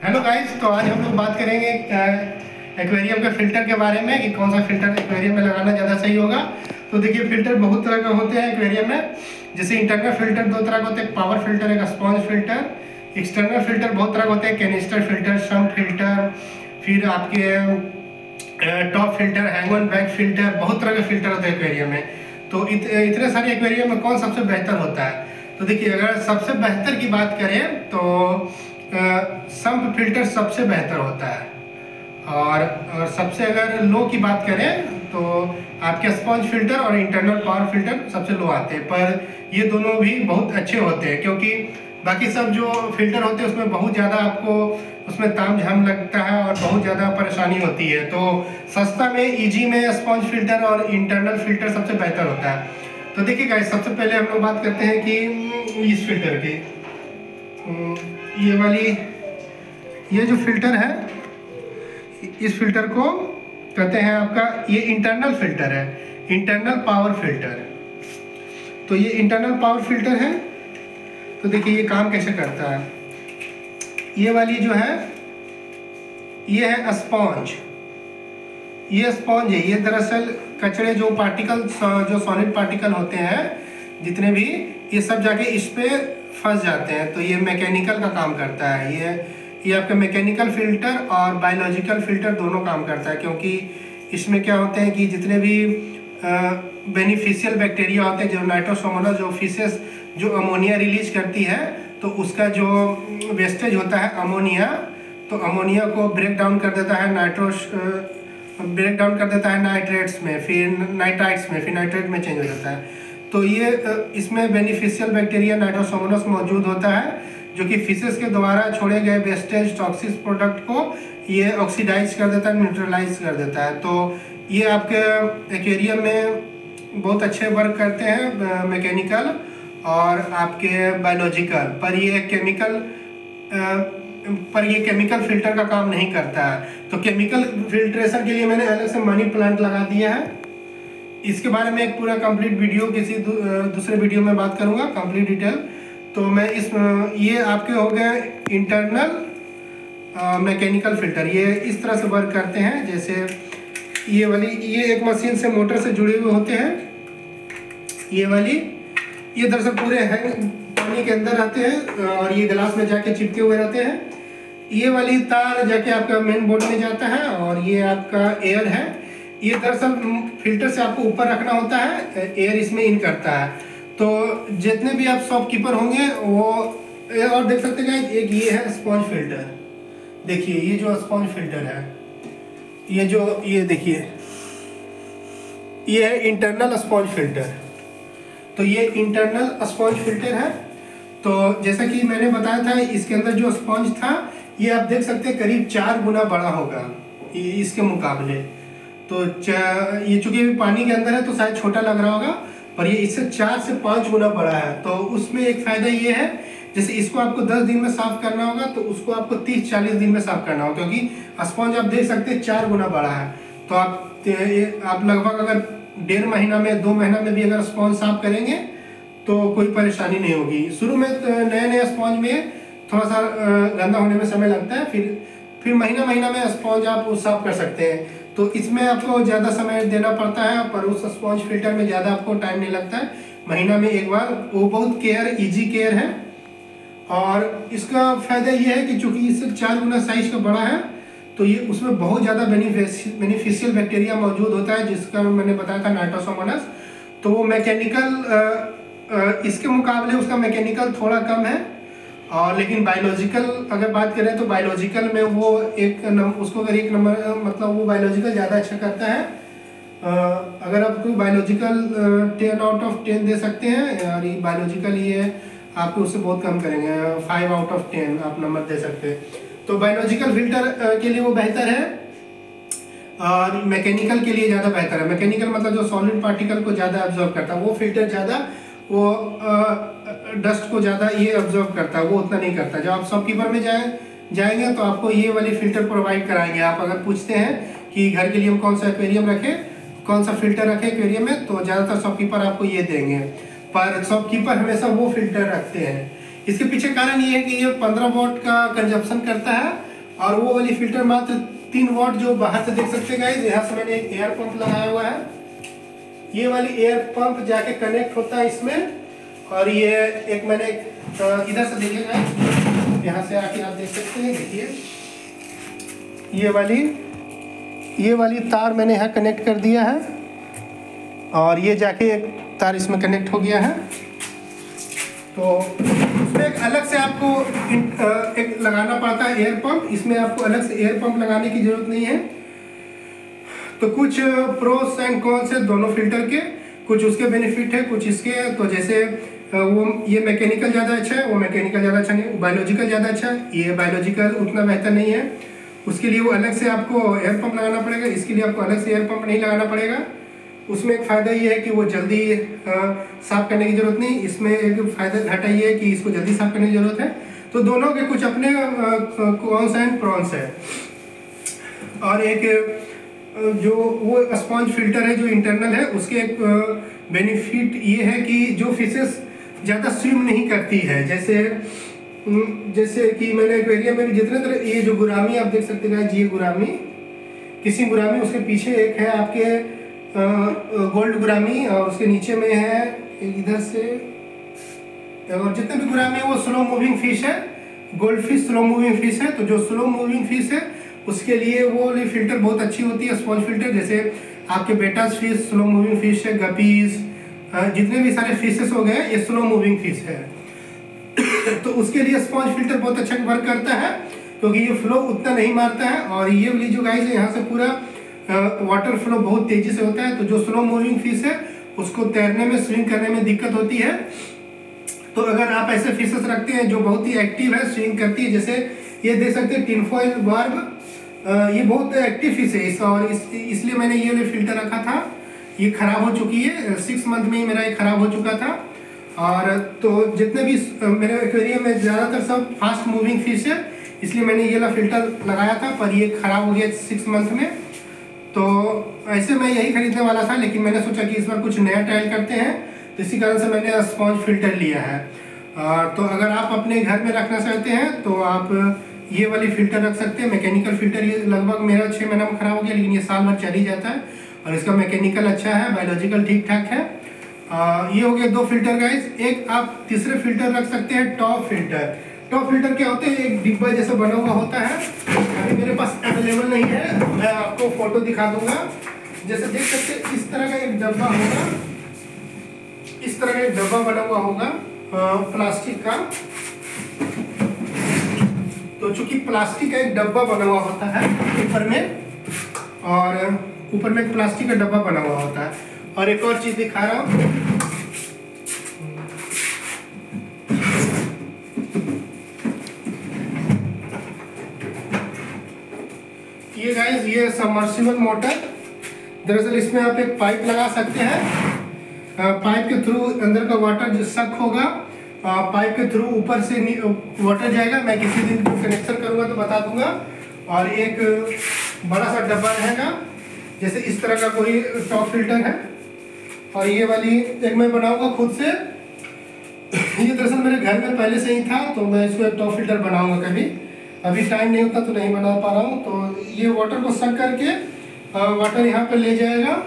Hello guys तो आज हम लोग बात करेंगे एक्वेरियम के फ़िल्टर के बारे में कि कौन सा फ़िल्टर एक्वेरियम में लगाना ज़्यादा सही होगा। तो देखिए फ़िल्टर बहुत तरह का होते हैं एक्वेरियम में। जैसे इंटरनल फ़िल्टर दो तरह का होते हैं पावर फ़िल्टर एक स्पॉन्ज फ़िल्टर एक्सटर्नल फ़िल्टर बहुत तरह के होते हैं कैनिस्टर फ़िल्टर सम फ़िल्टर फिर आपके top filter hang on back filter बहुत तरह के फ़िल्टर होते हैं एक्वेरियम में। तो इत, इतने सारे एक्वेरियम में कौन सबसे बेहतर होता है? तो देखिए अगर सबसे बेहतर की बात करें तो सम्प फ़िल्टर सबसे बेहतर होता है। और, और सबसे अगर लो की बात करें तो आपके स्पॉन्ज फ़िल्टर और इंटरनल पावर फ़िल्टर सबसे लो आते हैं। पर ये दोनों भी बहुत अच्छे होते हैं क्योंकि बाकी सब जो फ़िल्टर होते हैं उसमें बहुत ज़्यादा आपको उसमें ताम झाम लगता है और बहुत ज़्यादा परेशानी होती है। तो सस्ता में इजी में स्पॉन्ज फ़िल्टर और इंटरनल फ़िल्टर सबसे बेहतर होता है। तो देखिए गाइस सबसे पहले हम लोग बात करते हैं कि इस फ़िल्टर की ये वाली, ये जो फ़िल्टर है, इस फ़िल्टर को कहते हैं आपका, ये इंटरनल फ़िल्टर है इंटरनल पावर फ़िल्टर तो ये इंटरनल पावर फ़िल्टर है तो देखिए ये काम कैसे करता है। ये वाली जो है, ये है स्पॉन्ज ये स्पॉन्ज है, ये दरअसल कचरे जो पार्टिकल जो सॉलिड पार्टिकल होते हैं, जितने भी, ये सब जाके इस पे फंस जाते हैं तो ये मैकेनिकल का काम करता है। ये ये आपका मैकेनिकल फ़िल्टर और बायोलॉजिकल फ़िल्टर दोनों काम करता है, क्योंकि इसमें क्या होते हैं कि जितने भी बेनिफिशियल बैक्टीरिया होते हैं, जो नाइट्रोसोमोना जो फिशेस जो अमोनिया रिलीज़ करती है तो उसका जो वेस्टेज होता है अमोनिया तो अमोनिया को ब्रेक डाउन कर देता है नाइट्रोस ब्रेक डाउन कर देता है नाइट्रेट्स में, फिर नाइट्राइट्स में, फिर नाइट्रेट में चेंज हो जाता है। तो ये इसमें बेनिफिशियल बैक्टीरिया नाइट्रोसोमोनस मौजूद होता है, जो कि फिशेस के द्वारा छोड़े गए वेस्टेज टॉक्सिस प्रोडक्ट को ये ऑक्सीडाइज कर देता है न्यूट्रलाइज कर देता है। तो ये आपके एक्वेरियम में बहुत अच्छे वर्क करते हैं मैकेनिकल और आपके बायोलॉजिकल पर ये केमिकल पर ये केमिकल फ़िल्टर का काम नहीं करता है। तो केमिकल फिल्ट्रेशन के लिए मैंने अलग से मनी प्लांट लगा दिया है। इसके बारे में एक पूरा कंप्लीट वीडियो किसी दूसरे वीडियो में बात करूँगा कंप्लीट डिटेल तो मैं इस ये आपके हो गए इंटरनल मैकेनिकल फ़िल्टर ये इस तरह से वर्क करते हैं, जैसे ये वाली, ये एक मशीन से मोटर से जुड़े हुए होते हैं। ये वाली, ये दरअसल पूरे हैंग पानी के अंदर रहते हैं और ये गिलास में जाके चिपके हुए रहते हैं। ये वाली तार जाके आपका मेन बोर्ड में जाता है, और ये आपका एयर है। ये दरअसल फ़िल्टर से आपको ऊपर रखना होता है, एयर इसमें इन करता है। तो जितने भी आप शॉपकीपर होंगे, वो और देख सकते हैं एक ये है स्पॉन्ज फ़िल्टर। देखिए, ये जो स्पॉन्ज फ़िल्टर है, ये जो, ये देखिए, ये है इंटरनल स्पॉन्ज फ़िल्टर। तो ये इंटरनल स्पॉन्ज फ़िल्टर है। तो जैसा कि मैंने बताया था, इसके अंदर जो स्पॉन्ज था, ये आप देख सकते हैं करीब चार गुना बड़ा होगा इसके मुकाबले। तो ये चूँकि पानी के अंदर है तो शायद छोटा लग रहा होगा, पर ये इससे चार से पाँच गुना बड़ा है। तो उसमें एक फ़ायदा ये है, जैसे इसको आपको दस दिन में साफ़ करना होगा तो उसको आपको तीस चालीस दिन में साफ़ करना होगा, क्योंकि स्पॉन्ज आप देख सकते हैं चार गुना बड़ा है। तो आप आप लगभग अगर डेढ़ महीना में, दो महीना में भी अगर स्पॉन्ज साफ़ करेंगे तो कोई परेशानी नहीं होगी। शुरू में नए नए स्पॉन्ज में थोड़ा सा गंदा होने में समय लगता है, फिर फिर महीना महीना में स्पॉन्ज आप साफ़ कर सकते हैं। तो इसमें आपको ज़्यादा समय देना पड़ता है, पर उस स्पॉन्ज फ़िल्टर में ज़्यादा आपको टाइम नहीं लगता है। महीना में एक बार, वो बहुत केयर इजी केयर है। और इसका फ़ायदा ये है कि चूँकि इससे चार गुना साइज़ का बड़ा है तो ये उसमें बहुत ज़्यादा बेनिफिशियल बैक्टीरिया मौजूद होता है, जिसका मैंने बताया था नाइट्रोसोमोनस। तो वो मैकेनिकल इसके मुकाबले उसका मैकेनिकल थोड़ा कम है। और लेकिन बायोलॉजिकल अगर बात करें तो बायोलॉजिकल में वो एक नम, उसको अगर एक नंबर मतलब वो बायोलॉजिकल ज़्यादा अच्छा करता है। आ, अगर आप कोई biological ten out of ten दे सकते हैं और बायोलॉजिकल ये आपको उससे बहुत कम करेंगे। फाइव आउट ऑफ़ टेन आप नंबर दे सकते हैं। तो बायोलॉजिकल फ़िल्टर के लिए वो बेहतर है और मैकेनिकल के लिए ज़्यादा बेहतर है। मैकेनिकल मतलब जो सॉलिड पार्टिकल को ज़्यादा ऑब्जॉर्व करता है वो फ़िल्टर ज़्यादा वो डस्ट को ज़्यादा ये ऑब्जॉर्व करता है, वो उतना नहीं करता। जब आप शॉपकीपर में जाए, जाएँगे तो आपको ये वाली फ़िल्टर प्रोवाइड कराएँगे। आप अगर पूछते हैं कि घर के लिए हम कौन सा एक्वेरियम रखें, कौन सा फ़िल्टर रखें एक्वेरियम में तो ज़्यादातर शॉपकीपर आपको ये देंगे। पर शॉपकीपर हमेशा वो फ़िल्टर रखते हैं। इसके पीछे कारण ये है कि ये पंद्रह वोट का कंजप्शन करता है, और वो वाली फ़िल्टर मात्र तीन वॉट जो बाहर से देख सकते हैं यहाँ से मैंने एक एयर पंप लगाया हुआ है। ये वाली एयर पंप जाके कनेक्ट होता है इसमें। और ये एक मैंने इधर से देखिएगा यहाँ से आके आप देख सकते हैं, देखिए। ये वाली ये वाली तार मैंने यहाँ कनेक्ट कर दिया है। और ये जाके एक तार इसमें कनेक्ट हो गया है। तो उसमें एक अलग से आपको एक लगाना पड़ता है एयर पंप इसमें आपको अलग से एयर पंप लगाने की ज़रूरत नहीं है। तो कुछ प्रोस एंड कॉन्स है दोनों फ़िल्टर के। कुछ उसके बेनिफिट है, कुछ इसके तो जैसे वो, ये मैकेनिकल ज़्यादा अच्छा है, वो मैकेनिकल ज़्यादा अच्छा नहीं बायोलॉजिकल ज़्यादा अच्छा है, ये बायोलॉजिकल उतना बेहतर नहीं है। उसके लिए वो अलग से आपको एयर पंप लगाना पड़ेगा, इसके लिए आपको अलग से एयर पंप नहीं लगाना पड़ेगा। उसमें एक फ़ायदा ये है कि वो जल्दी साफ़ करने की ज़रूरत नहीं। इसमें एक फ़ायदा घाटा ये है कि इसको जल्दी साफ़ करने की ज़रूरत है। तो दोनों के कुछ अपने कॉन्स एंड प्रॉन्स है। और एक जो, वो स्पॉन्ज फ़िल्टर है, जो इंटरनल है, उसके एक बेनिफिट ये है कि जो फिशेस ज़्यादा स्विम नहीं करती है, जैसे जैसे कि मैंने एक्वेरियम में भी जितने तरह, ये जो गुरामी आप देख सकते हैं जी गुरामी, किसी गुरामी, उसके पीछे एक है आपके गोल्ड गुरामी और उसके नीचे में है, इधर से, और जितने भी गुरामी है, वो स्लो मूविंग फ़िश है goldfish slow moving fish है तो जो स्लो मूविंग फ़िश है उसके लिए वो फ़िल्टर बहुत अच्छी होती है स्पॉन्ज फ़िल्टर जैसे आपके bettas fish slow moving fish है गपीज जितने भी सारे फिशेस हो गए, ये स्लो मूविंग फ़िश है। तो उसके लिए स्पॉन्ज फ़िल्टर बहुत अच्छा वर्क करता है, क्योंकि ये फ्लो उतना नहीं मारता है, और ये वाली जो गाइस है, यहाँ से पूरा वाटर फ्लो बहुत तेज़ी से होता है तो जो स्लो मूविंग फ़िश है, उसको तैरने में स्विंग करने में दिक्कत होती है। तो अगर आप ऐसे फिशेस रखते हैं, जो बहुत ही एक्टिव है स्विंग करती है, जैसे ये देख सकते हैं टिनफॉइल बार्ब ये बहुत एक्टिव फ़िश है इस और इस, इसलिए मैंने ये फ़िल्टर रखा था। ये ख़राब हो चुकी है। सिक्स मंथ में ही मेरा ये ख़राब हो चुका था। और तो जितने भी मेरे एक्वेरियम में ज़्यादातर सब फास्ट मूविंग फ़िश है इसलिए मैंने ये वाला फ़िल्टर लगाया था पर ये ख़राब हो गया सिक्स मंथ में। तो ऐसे मैं यही खरीदने वाला था लेकिन मैंने सोचा कि इस बार कुछ नया ट्रायल करते हैं। तो इसी कारण से मैंने स्पॉन्ज फ़िल्टर लिया है। तो अगर आप अपने घर में रखना चाहते हैं तो आप ये वाली फ़िल्टर रख सकते हैं। मैकेनिकल फ़िल्टर ये लगभग मेरा छः महीना में ख़राब हो गया लेकिन ये साल भर चल ही जाता है। और इसका मैकेनिकल अच्छा है बायोलॉजिकल ठीक ठाक है। आ, ये हो गया दो फ़िल्टर गाइस एक आप तीसरे फ़िल्टर रख सकते हैं टॉप फ़िल्टर टॉप फ़िल्टर क्या होते हैं? एक डिब्बा जैसा बना हुआ होता है। अभी मेरे पास अवेलेबल नहीं है। मैं आपको फ़ोटो दिखा दूँगा। जैसे देख सकते इस तरह का एक डब्बा होगा। इस तरह का एक डब्बा बना हुआ होगा प्लास्टिक का। तो चूँकि प्लास्टिक का एक डब्बा बना हुआ होता है ऊपर में, और ऊपर में एक प्लास्टिक का डब्बा बना हुआ होता है। और एक और चीज़ दिखा रहा हूँ। ये गाइस ये सबमर्सिबल मोटर दरअसल इसमें आप एक पाइप लगा सकते हैं। पाइप के थ्रू अंदर का वाटर जो सक होगा पाइप के थ्रू ऊपर से वाटर जाएगा, मैं किसी दिन कनेक्शन करूँगा तो बता दूँगा। और एक बड़ा सा डब्बा रहेगा, जैसे इस तरह का कोई टॉप फ़िल्टर है। और ये वाली एक मैं बनाऊँगा खुद से। ये दरअसल मेरे घर में पहले से ही था तो मैं इसको एक टॉप फ़िल्टर बनाऊँगा कभी। अभी टाइम नहीं होता तो नहीं बना पा रहा हूँ तो ये वाटर को सक करके वाटर यहाँ पर ले जाएगा।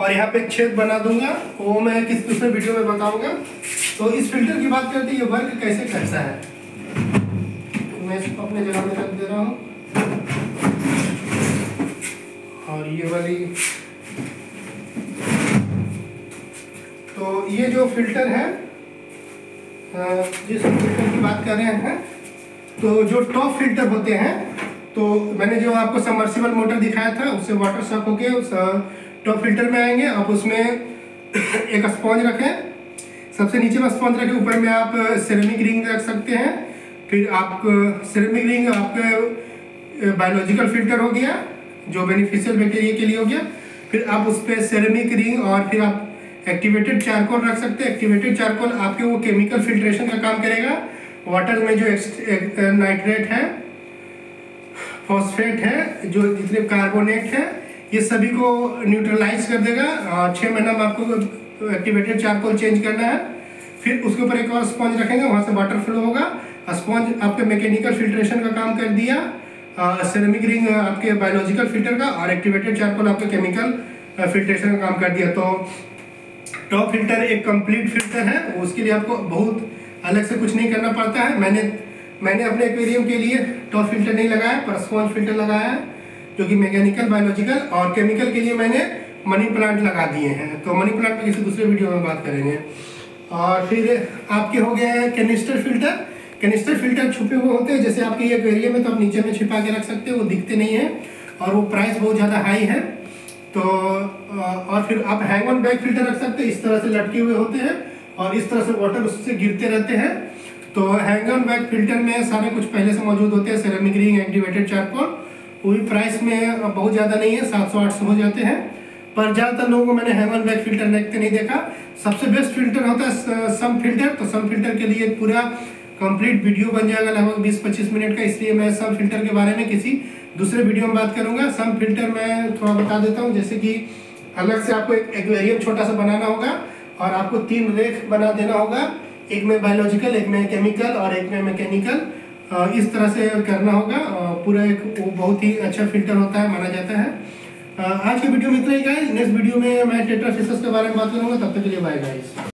और यहाँ पे एक छेद बना दूँगा, वो मैं किस दूसरे वीडियो में बताऊँगा। तो इस फ़िल्टर की बात करते ये वर्क कैसे करता है? मैं इसको अपने जगह में रख दे रहा हूँ। और ये वाली। तो ये जो फ़िल्टर है जिस फ़िल्टर की बात कर रहे हैं तो जो टॉप फ़िल्टर होते हैं तो मैंने जो आपको सबमर्सिबल मोटर दिखाया था, उससे वाटर सक होके, उस टॉप फ़िल्टर में आएँगे, आप उसमें एक स्पॉन्ज रखें सबसे नीचे स्पॉन्ज रखें, ऊपर में आप सिरेमिक रिंग रख सकते हैं। फिर आप सिरेमिक रिंग आपका बायोलॉजिकल फ़िल्टर हो गया, जो बेनिफिशियल बैक्टीरिया के लिए हो गया। फिर आप उस पर सेरेमिक रिंग और फिर आप एक्टिवेटेड चारकोल रख सकते हैं। एक्टिवेटेड चारकोल आपके वो केमिकल फिल्ट्रेशन का काम करेगा। वाटर में जो नाइट्रेट है फॉस्फेट है, जो जितने कार्बोनेट है, ये सभी को न्यूट्रलाइज कर देगा। और छः महीना में आपको एक्टिवेटेड चारकोल चेंज करना है। फिर उसके ऊपर एक और स्पॉन्ज रखेंगे, वहाँ से वाटर फ्लो होगा। स्पॉन्ज आपके मैकेनिकल फिल्ट्रेशन का काम कर दिया। सिरेमिक रिंग आपके बायोलॉजिकल फ़िल्टर का और एक्टिवेटेड चारकोल आपका केमिकल फिल्ट्रेशन का काम कर दिया। तो टॉप फ़िल्टर एक कंप्लीट फ़िल्टर है, उसके लिए आपको बहुत अलग से कुछ नहीं करना पड़ता है। मैंने मैंने अपने एक्वेरियम के लिए टॉप फ़िल्टर नहीं लगाया, पर स्पॉन्ज फ़िल्टर लगाया है, जो कि मैकेनिकल बायोलॉजिकल और केमिकल के लिए मैंने मनी प्लांट लगा दिए हैं। तो मनी प्लांट में किसी दूसरे वीडियो में बात करेंगे। और फिर आपके हो गए हैं कैनिस्टर फ़िल्टर कैनिस्टर फ़िल्टर छुपे हुए होते हैं। जैसे आपके ये एक्वेरियम में तो आप नीचे में छिपा के रख सकते हो, वो दिखते नहीं हैं। और वो प्राइस बहुत ज़्यादा हाई है। तो और फिर आप हैंग ऑन बैग फ़िल्टर रख सकते हैं। इस तरह से लटके हुए होते हैं और इस तरह से वाटर उससे गिरते रहते हैं। तो हैंग ऑन बैग फ़िल्टर में सारे कुछ पहले से मौजूद होते हैं। सेरेमिक रिंग एक्टिवेटेड चारकोल वो भी प्राइस में बहुत ज़्यादा नहीं है। सात सौ, आठ सौ हो जाते हैं। पर ज़्यादातर लोगों को मैंने हैंग ऑन बैग फ़िल्टर देखते नहीं देखा। सबसे बेस्ट फ़िल्टर होता है सम फ़िल्टर तो सम फ़िल्टर के लिए पूरा कंप्लीट वीडियो बन जाएगा लगभग 20-25 मिनट का। इसलिए मैं सम फ़िल्टर के बारे में किसी दूसरे वीडियो में बात करूँगा। सम फ़िल्टर मैं थोड़ा बता देता हूँ, जैसे कि अलग से आपको एक एक्वेरियम छोटा सा बनाना होगा और आपको तीन रेख बना देना होगा। एक में बायोलॉजिकल एक में केमिकल और एक में मैकेनिकल इस तरह से करना होगा। पूरा एक बहुत ही अच्छा फ़िल्टर होता है, माना जाता है। आज के वीडियो में इतना ही गाइस नेक्स्ट वीडियो में मैं टेटर फिशर्स के बारे में बात करूँगा. तब तक के लिए बाय गाइस